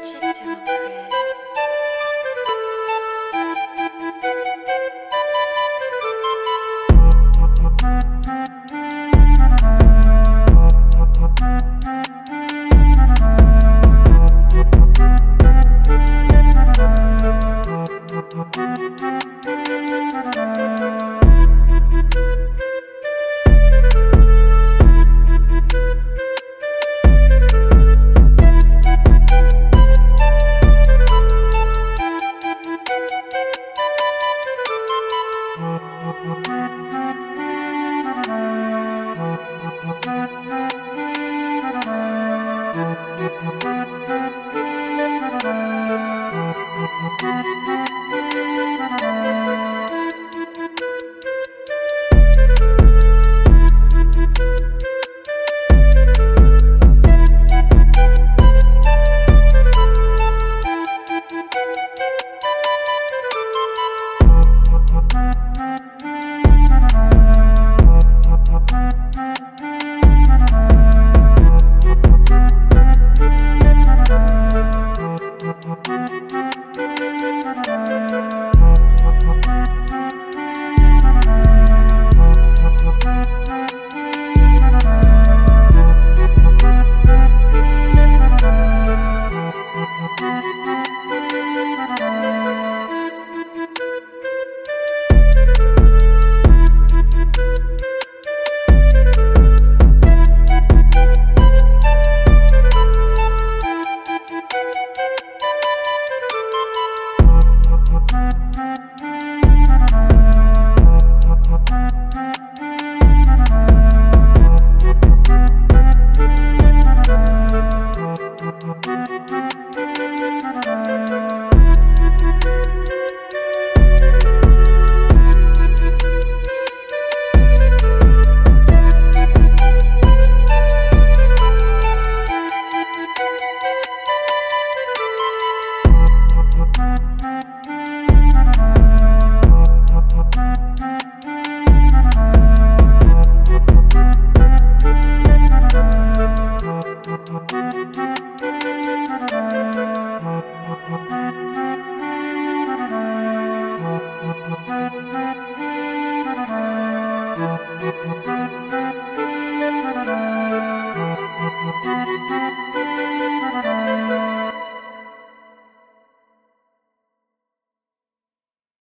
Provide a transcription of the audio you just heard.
你。Thank you.